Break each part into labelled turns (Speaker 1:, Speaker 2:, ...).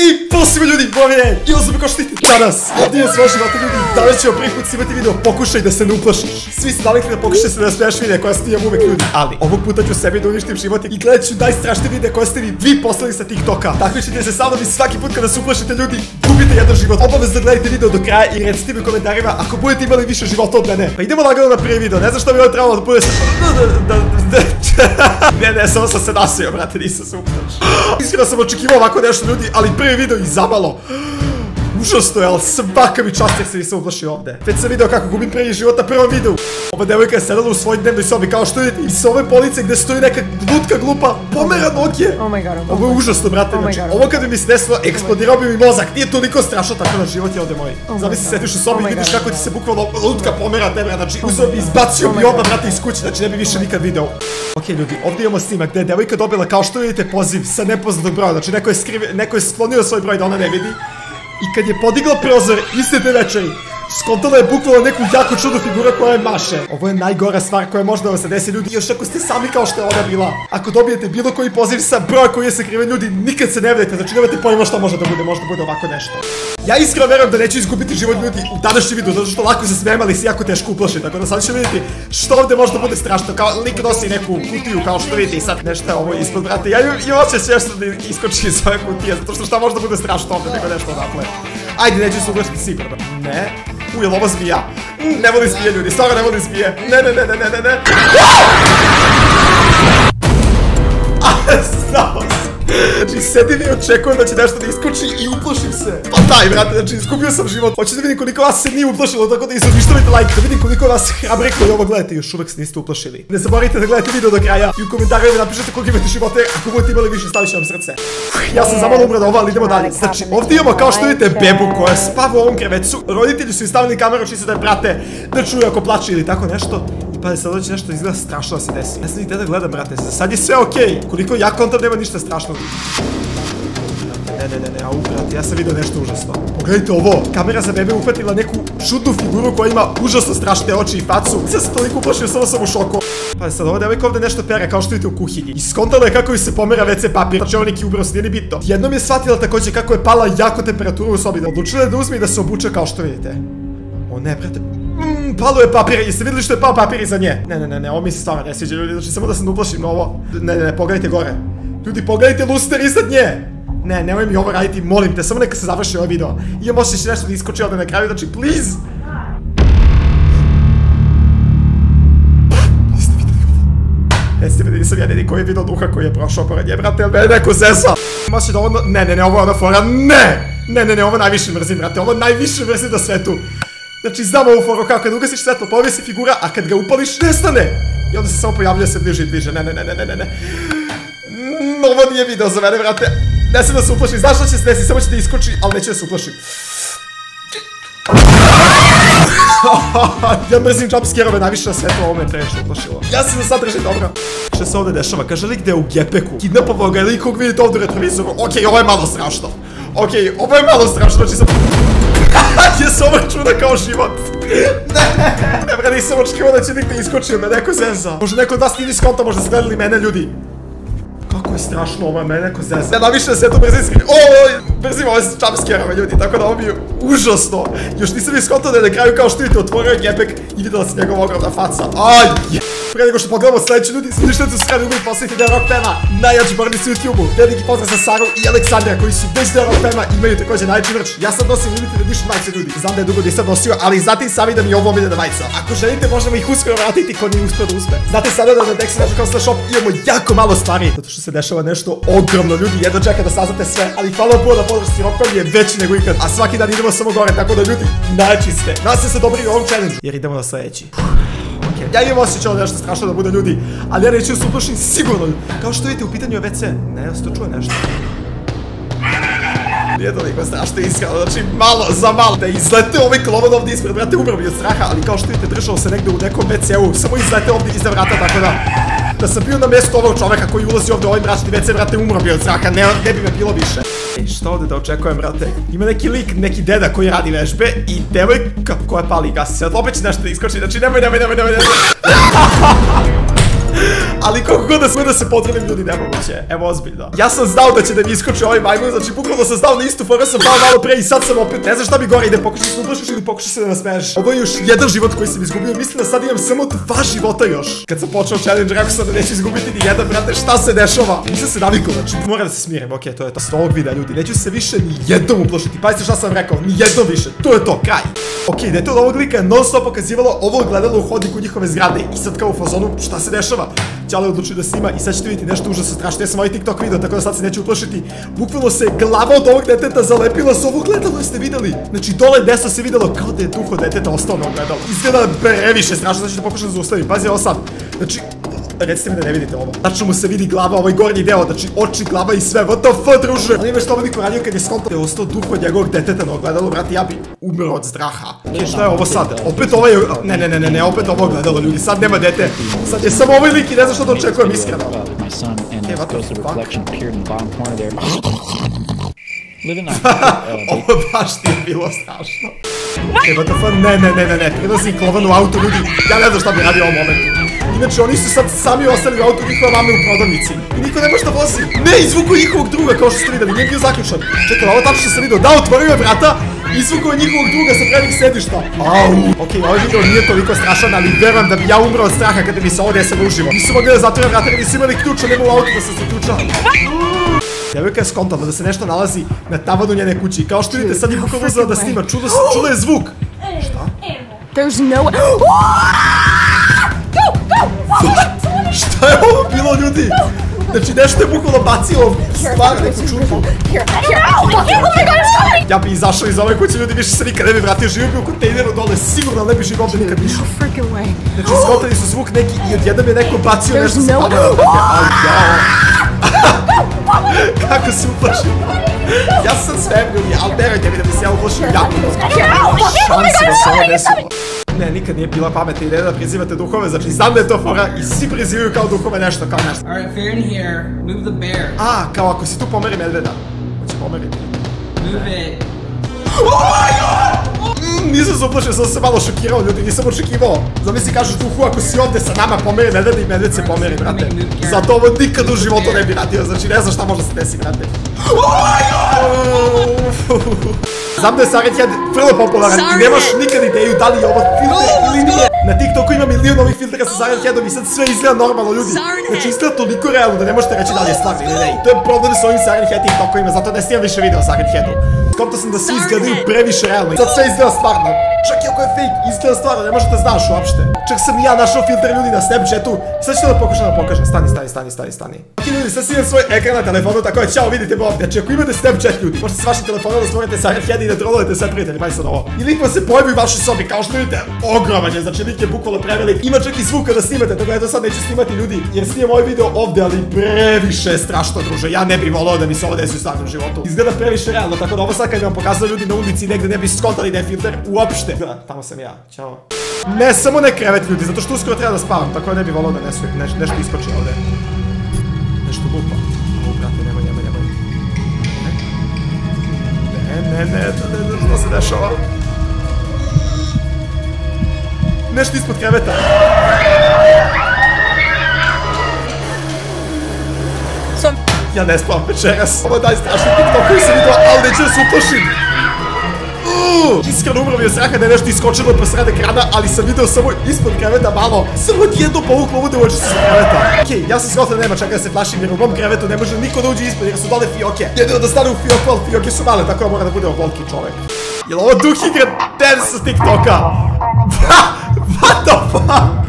Speaker 1: I pozdrav ljudi, moje je. Ilzume kao vidite danas Ovdje je sve života ljudi, danas ćemo prvi put snimati video Pokušaj da se ne uplašiš. Svi ste navikli da pokušaj se da smiješ videa koja snimam uvek ljudi. Ali ovog puta ću sebi da uništim život I gledat ću najstrašnije videa koje ste mi vi poslali sa TikToka. Tako ćete se sa mnom i svaki put kada se uplašite ljudi Gubite jedan život. Obavezno gledajte video do kraja i recite mi u komentarima Ako budete imali više života od mene. Pa idemo lagano na prvi video, ne znam što bi ovo trebalo da bude sa... Ne, ne, samo sam se nasio, brate, nisam se uplašio Iskreno sam očekivao ovako nešto ljudi, ali prvi video i zabalo. Užasno je, ali svaka mi čast jer se nisam uplašio ovde. Već sam video kako gubim prvi život na prvom videu. Ova devojka je sedala u svojoj dnevnoj sobi, kao što vidite, i sa ove police gde stoji neka lutka glupa, pomera noge.
Speaker 2: Oh my god, oh
Speaker 1: Ovo je užasno, brate,
Speaker 2: Oh
Speaker 1: znači, ovo kad bi mi se desilo, eksplodirao bi mi mozak, nije toliko strašno, tako da život je ovde moj. Zamisli
Speaker 2: God.
Speaker 1: sediš u sobi i vidiš kako ti se bukvalno lutka pomera tebe, znači, uzeo bi, izbacio bi oba brate iz kuće, znači ne bi više nikad video. Ok ljudi, ovdje imamo snimak gdje je devojka dobila, kao što vidite, poziv sa nepoznatog broja, znači neko je, neko je sklonio svoj broj da ona ne vidi. I kad je podigla prozor iste te večeri, skontala je bukvalno neku jako čudnu figuru koja je maše. Ovo je najgora stvar koja može da vam se desi ljudi, još ako ste sami kao što je ona bila. Ako dobijete bilo koji poziv sa broja koji je sakriven ljudi, nikad se ne vredite, znači nemate pojma šta može da bude, možda bude ovako nešto. Ja iskreno verujem da neću izgubiti život ljudi u današnjem videu, zato što lako se smijem, ali se jako teško uplaši, tako da sad ćemo vidjeti što ovdje može da bude strašno, kao lik nosi neku kutiju kao što vidite i sad nešto je ovo ispod brate, ja imam osjećaj što da iskoči iz ove kutije, zato što šta može da bude strašno ovdje nego nešto odatle. Ajde, neću se uplašiti sigurno. Ne. U, je li ovo zmija? Mm, Ne volim zmije ljudi, stvarno ne volim zmije. Ne, ne, ne, ne, ne, ne, ne. Sam. Znači, sedim i očekujem da će nešto da iskoči i uplašim se. Pa daj, brate, znači, izgubio sam život. Hoću da vidim koliko vas se nije uplašilo, tako da izobištavite like, da vidim koliko vas hrabri koji ovo gledate i još uvek se niste uplašili. Ne zaboravite da gledate video do kraja i u komentarima napišete koliko imate živote, ako budete imali više, stavit ću vam srce. Ja sam zamalo umro da ovo, ali idemo dalje. Znači, ovdje imamo, kao što vidite, bebu koja spava u ovom krevecu. Roditelji su im stavili kameru, čisto da je prate, da čuju ako plače ili tako nešto. Pa sad doći nešto izgleda strašno da se desi. Ja sam i da gledam, brate, sad je sve okej. Koliko ja kontam nema ništa strašnog. Ne, ne, ne, ne, au, brate, ja sam vidio nešto užasno. Pogledajte ovo, kamera za bebe uhvatila neku čudnu figuru koja ima užasno strašne oči i facu. Ja sam toliko uplašio, samo sam u šoku. Pa sad, ova devojka ovde nešto pere, kao što vidite u kuhinji. I je kako joj se pomera WC papir, znači ovo neki ubros, nije ni bitno. Jednom je shvatila takođe kako je pala jako temperatura u sobi, da odlučila je da uzme i da se obuče kao što vidite. O ne, brate, Mm, palo je papir, jeste vidjeli što je pao papir iza nje? Ne, ne, ne, ne, ovo mi se stvarno ne sviđa ljudi, znači samo da se ne uplašim na ovo. Ne, ne, ne, pogledajte gore. Ljudi, pogledajte luster iznad nje! Ne, nemoj mi ovo raditi, molim te, samo neka se završi ovaj video. Imam osjećaj da nešto da iskoči ovdje na kraju, znači, please! Jeste vidjeli ovo? Jeste vidjeli, nisam ja jedini koji je duha koji je prošao pored nje, brate, jel me neko zesa? Ima se da ovo, ne, ne, ne, ovo je ona fora, ne! Ne, ne, ne, ovo najviše mrzim, brate, ovo najviše mrzim na svetu. Znači, znam ovu foru kao kad ugasiš svetlo, pojavi se figura, a kad ga upališ, nestane! I onda se samo pojavlja se bliže i bliže, ne, ne, ne, ne, ne, ne, ne. Mm, ovo nije video za mene, brate. Ne sam da se uplaši, znaš šta će se desiti, samo će da iskoči, ali neće da se uplaši. ja mrzim jumpscare-ove najviše na svetu, ovo me previše uplašilo. Ja se za sad dobro. Šta se ovdje dešava? Kaže lik da je u gepeku. Kidnapovao ga lik kog vidite ovdje u retrovizoru. Okej, ovo je malo strašno. Okej, ovo je malo strašno, znači sam... je ovo čuda kao život. ne, ne bre, nisam očekivao da će nigde iskočio me, neko zeza. Možda neko od vas nije skonta, možda ste gledali mene, ljudi. Kako je strašno ovo, mene neko zeza. Ja naviše da se to brzim skri... O, brzim ove jumpscare-ove, ljudi, tako da ovo mi je užasno. Još nisam ni skontao da je na kraju kao što vidite otvorio gepek i videla se njegova ogromna faca. Aj, je. Pre nego što pogledamo sledeći ljudi, slišajte se skrani uvijek posljedite da je Rock Pema, najjači bornici u YouTube-u. Veliki pozdrav za Saru i Aleksandra koji su već da Rock Pema imaju također najjači merch. Ja sad nosim limited edition majice ljudi. Znam da je dugo nisam nosio, ali znate i sami da mi je ovo omiljena majica. Ako želite možemo ih uskoro vratiti ko nije uspio da uzme. Znate sada da na Dexy.com slash shop imamo jako malo stvari. Zato što se dešava nešto ogromno ljudi, jedno čeka da saznate sve. Ali hvala puno da podršci Rock je veći nego ikad. A svaki dan idemo samo gore, tako da ljudi, najjači ste. Nadam se dobri u ovom challenge. Jer idemo na sledeći. Okej, Ja imam osjećaj da nešto strašno da bude ljudi, ali ja neću da se uplašim sigurno. Kao što vidite u pitanju je WC, ne, ja se to čuje nešto. Nije toliko strašno iskreno, znači malo za malo da izlete ovaj klovan ovdje ispred vrata, umro bi od straha, ali kao što vidite držao se negde u nekom WC-u, samo izlete ovdje iza vrata, tako da da sam bio na mjestu ovog čoveka koji ulazi ovdje u ovaj mračni WC, brate, umro bi od straha, ne, ne bi me bilo više. Ej, šta ovdje da očekujem, brate? Ima neki lik, neki deda koji radi vežbe i devojka koja pali gas. Sad opet će nešto da iskoči, znači nemoj, nemoj, nemoj, nemoj, nemoj. Ali koliko god da sve da se potrenim ljudi nemoguće, evo ozbiljno. Ja sam znao da će da mi iskoči ovaj majmun, znači bukvalno sam znao na istu foru sam pao malo pre i sad sam opet, ne znam šta mi gore ide, pokušaj se ublašiš ili pokušaj se da nas smeješ. Ovo je još jedan život koji sam izgubio, mislim da sad imam samo dva života još. Kad sam počeo challenge, rekao sam da neću izgubiti ni jedan, brate, šta se dešava? Nisam se navikao, znači moram da se smirim, okej, to je to. S ovog videa ljudi, neću se više ni jednom uplošiti, pazite šta sam rekao, ni jednom više, to je to, kraj. Okej, dete od ovog lika je non stop pokazivalo ovo gledalo u hodniku njihove zgrade i sad kao u fazonu šta se dešava. Ćale odlučio da snima i sad ćete vidjeti nešto užasno strašno. Ja sam ovaj TikTok video, tako da sad se neću uplašiti. Bukvalno se glava od ovog deteta zalepila s ovog gledalo, jeste videli? Znači dole desno se videlo kao da je duh od deteta ostao na ogledalo. Izgleda previše strašno, znači da pokušam da zaustavim. Pazi ovo sad. Znači, Recite mi da ne vidite ovo. Tačno mu se vidi glava, ovaj gornji deo, znači oči, glava i sve. What the fuck, druže? Ali imaš to ovo niko radio kad je skontao da je ostao duh od njegovog deteta na ogledalo, brate, ja bi umro od straha. E, šta je ovo sad? Opet ovaj, ne, ne, ne, ne, ne, opet ovo gledalo, ljudi, sad nema dete. Sad je samo ovaj lik i ne znam što da očekujem, iskreno. What the fuck? Ovo baš ti je bilo strašno. E, what the fuck, ne, ne, ne, ne, ne, prilazi klovan u auto, ljudi, ja ne znam šta bi radio u ovom momentu. Inače, oni su sad sami ostali u autu njihove mame u prodavnici. I niko ne može da vozi. Ne, izvuku njihovog druga, kao što ste videli, nije bio zaključan. Čekaj, ovo tačno sam vidio, da, otvorio je vrata, izvuku je njihovog druga sa prednjih sedišta. Au. Okej, ovaj video nije toliko strašan, ali verujem da bi ja umro od straha kada mi se ovo desilo uživo. Nisu mogli da zatvore vrata, jer nisu imali ključa, nema u autu da se zaključa. Devojka je skontala da se nešto nalazi na tavanu njene kući i kao što vidite sad je bukvalno uzela da snima, čulo, čula je zvuk.
Speaker 3: There's no.
Speaker 1: Šta je ovo bilo ljudi? Znači nešto je bukvalno bacilo stvar neku čutu.
Speaker 3: Oh it's coming!
Speaker 1: Ja bi izašao iz ove kuće ljudi više se nikad ne bi vratio, živio bi u kontejneru dole, sigurno ne bi živio ovdje nikad više. Znači skontali su zvuk neki i odjednom je neko bacio nešto sa jao. Kako se uplašio? Ja sam sve ljudi, ali verujte mi da bi se ja uplašio jako.
Speaker 3: Oh
Speaker 1: šanse da se ovo desilo.
Speaker 3: Coming!
Speaker 1: Ne, nikad nije bila pametna ideja da prizivate duhove, znači znam da je to fora i svi prizivaju kao duhove nešto, kao nešto.
Speaker 4: Alright, if you're in here, move the bear.
Speaker 1: A, kao ako si tu pomeri medveda. Hoće pomeriti.
Speaker 4: Move it.
Speaker 1: Mm, nisam se uplašio, sam se malo šokirao, ljudi, nisam očekivao. Zamisli kažeš duhu, ako si ovde sa nama pomeri medveda i medved se pomeri, brate. Zato ovo nikad u životu ne bi radio, znači ne znam šta može se desi, brate. Znam da je Silent Head vrlo popularan i nemaš nikad ideju da li je ovo filter ili nije. Na TikToku ima milion ovih filtera sa Silent Headom i sad sve izgleda normalno, ljudi. Znači izgleda toliko realno da ne možete reći da li je stvarno ili ne. I to je problem sa ovim Silent Head TikTokovima, zato ne snimam više video o Silent Headu. Skonto sam da svi izgledaju previše realno i sad sve izgleda stvarno. Čak i ako je fake, izgleda stvarno, ne možeš da znaš uopšte. Čak sam i ja našao filter ljudi na Snapchatu. Sad ću to da pokušam da pokažem. Stani, stani, stani, stani, stani. Ok ljudi, sad si imam svoj ekran na telefonu, tako da ćao, vidite me ovdje. Znači ako imate Snapchat ljudi, možete s vašim telefonom da stvorite Silent Head i da trolujete sve prijatelji, pa sad ovo. I lik vam se pojavi u vašoj sobi, kao što vidite, ogroman je, znači lik je bukvalno prevelik. Ima čak i zvuk kada snimate, tako da ja to sad neću snimati ljudi, jer snimam ovaj video ovdje, ali previše strašno druže. Ja ne bih volao da mi se ovo desi u stvarnom životu. Izgleda previše realno, tako da ovo sad kad bi vam pokazao ljudi na ulici negde ne bi skontali da je filter uopšte. Da, tamo sam ja. Ćao. Ne samo ne krevet ljudi, zato što uskoro treba da spavam, tako da ne bih volao da nesu, neš, nešto iskoči ovde. Nešto lupa. O, brate, nemoj, nemoj, nemoj. Ne, ne, ne, ne, ne, ne, što se dešava? Nešto ispod kreveta.
Speaker 3: So
Speaker 1: Ja ne spavam večeras. Ovo je najstrašniji TikTok koji sam vidio, ali neću da se uplašim. Uuu, Iskreno umro mi je straha da je nešto iskočilo po sred ekrana, ali sam video samo ispod kreveta malo. Samo odjedno povuklo ovu devojčicu sa kreveta. Okej, ja sam shvatio da nema čega da se plašim jer u mom krevetu ne može niko da uđe ispod jer su dole fioke. Jedino da stane u fioku, ali fioke su male, tako da mora da bude ovoliki čovek. Jel ovo duh igra dance sa TikToka? What the fuck?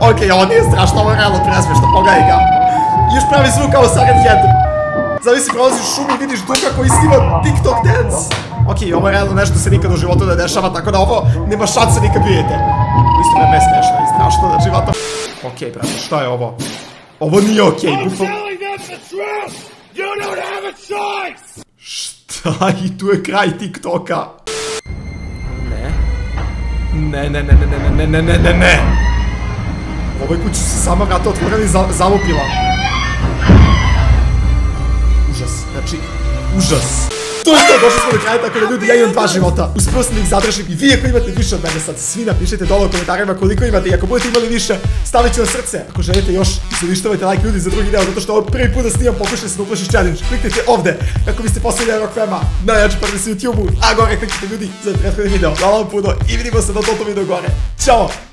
Speaker 1: Okej, ovo nije strašno, ovo je realno presmešno, pogledaj ga. Još pravi zvuk kao Silent Head. Zavisi prolaziš u šumi i vidiš duha koji snima TikTok dance. Okej, ovo je realno nešto se nikad u životu ne dešava, tako da ovo nema šanse nikad vidjeti. U isto vreme je smešno i strašno, znači vato... Okej, brate, šta je ovo? Ovo nije okej, bukvalno... Šta? I tu je kraj TikToka. Не, не, не, не, не, не, не, не, не, не. Овој куќи се сама врата отворени за, залупила. Ужас, значи, ужас. To je to, došli smo do kraja, tako da ljudi, ja imam dva života. Uspio sam da ih zadržim i vi ako imate više od mene sad, svi napišite dole u komentarima koliko imate i ako budete imali više, stavit ću na srce. Ako želite još, izolištavajte like ljudi za drugi deo, zato što ovo prvi put da snimam pokušaj se da uplašiš challenge. Kliknite ovde, kako biste poslali Rock Fema, najjači prvi na YouTube-u, a gore kliknite ljudi za prethodni video. Hvala vam puno i vidimo se na toto video gore. Ćao!